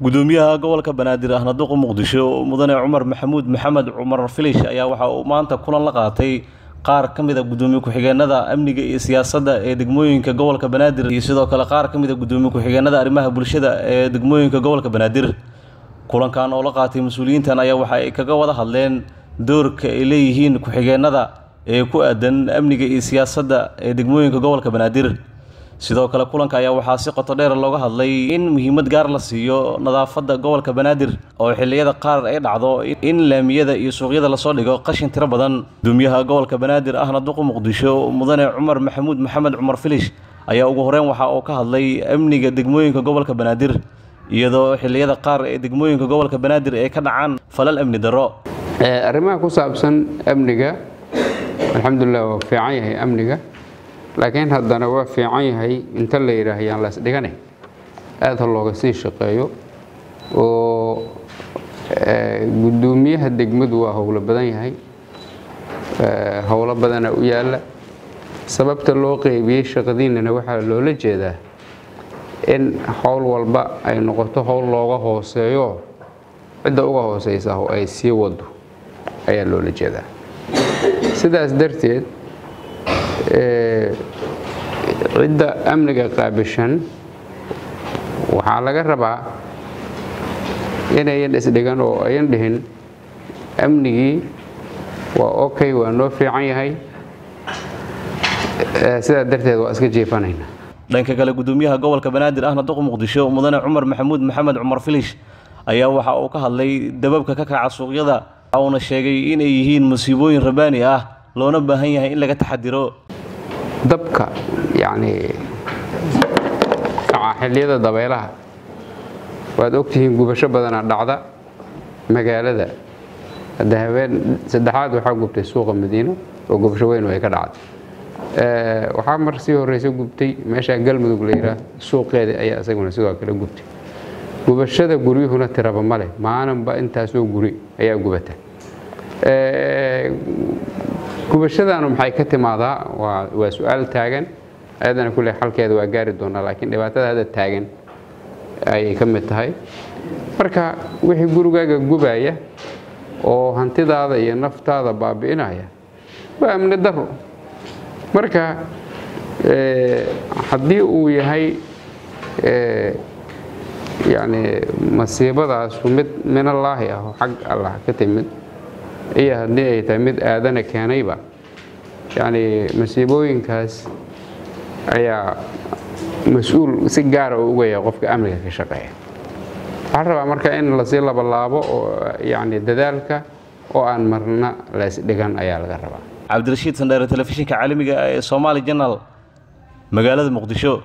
gudoomiyaha gobolka banaadir ahna duqa muqdisho mudane cumar maxamuud maxamed cumar filish ayaa waxa uu maanta kulan la qaatay qaar ka mid a gudoomiye ku-xigeenada amniga iyo siyaasadda ee degmooyinka gobolka banaadir iyo sidoo kale qaar ka mid a gudoomiye ku-xigeenada arrimaha bulshada ee degmooyinka gobolka banaadir. Kulankan oo la qaatay mas'uuliyiintan ayaa waxa ay kaga wada hadleen doorka ay leeyihiin ku-xigeenada ee ku aadan amniga iyo siyaasadda ee degmooyinka gobolka banaadir sidoo kale kulanka ayaa waxaa si qoto dheer looga hadlay in muhiimad gaar la siiyo nadaafadda gobolka banaadir oo xilliyada qaar ay dhacdo in laamiyada iyo suuqyada la soo dhigo qashin tiro badan. Gudoomiyaha gobolka banaadir ahna duqa muqdisho mudane cumar maxamuud maxamed cumar filish ayaa ugu horeyn waxa uu ka hadlay amniga degmooyinka gobolka banaadir iyadoo xilliyada qaar ee degmooyinka gobolka banaadir ay ka dhacaan falal amni darro. Arrimaha ku saabsan amniga alxamdulilah waa fiican yahay amniga laakiin haddana waa fiican yahay inta la yidhaah yaan las dhigane aad ha looga sii shaqeeyo oo gudoomiyaha degmadu waa howlo badan yahay howlo badana u yaalla. Sababta loo qeybiyey shaqadiinana waxaa loola jeedaa in howl walba ay noqoto howl looga hooseeyo. Cidda uga hooseysa oo ay sii wado ayaa loola jeedaa. Sidaas darteed cidda amniga qaabishan waxaa laga rabaa inayan isdhigan oo ayan dhihin amnigii waa okay waa noo fiican yahay sidaa darteed waa iska jeefanayna dhanka kale gudoomiyaha gobolka banaadir ahna duqa muqdisho mudane cumar maxamuud maxamed cumar filish ayaa waxa uu ka hadlay dababka ka kaca suuqyada uuna sheegay inay yihiin musiibooyin rabaani ah loona baahan yahay in laga taxadiro dabka yacni kaca xilliyada waad ogtihiin gubasho badanaa dhacda magaalada. Hadda habeen saddexaad waxaa gubtay suuqa madiino oo gubasho weyn ay ka dhacday. Waxaa mar sii horeysa gubtay meeshaa galmudug la yidhaah suuqeeda ayaa isaguna sidoo kale gubtay. Gubashada guryuhuna tiraba ma leh maalinba intaasoo guri ayaa gubata gubashadaanu maxay ka timaadaa waa su'aal taagan. Ayadana kulle xalkeeda waa gaari doonaa laakiin dhibaatada hadda taagan ayay ka mid tahay. Marka wixii gurigaaga gubaya oo hantidaada iyo naftaada baabi'inaya waa amni daro marka haddii uu yahay yani masiibadaasu mid minallaahi ah oo xag allah ka timid iyo haddii ay tahay mid aadana keenayba yani masiibooyinkaas ayaa mas'uul si gaara u uga qofka amniga ka shaqeeya. Waxaa rabaa marka in la sii labalaabo oo yani dadaalka oo aan marna laysdhigan ayaa laga rabaa. Cabdirashiid sandheere telefishinka caalamiga ee somaali janal magaalada muqdisho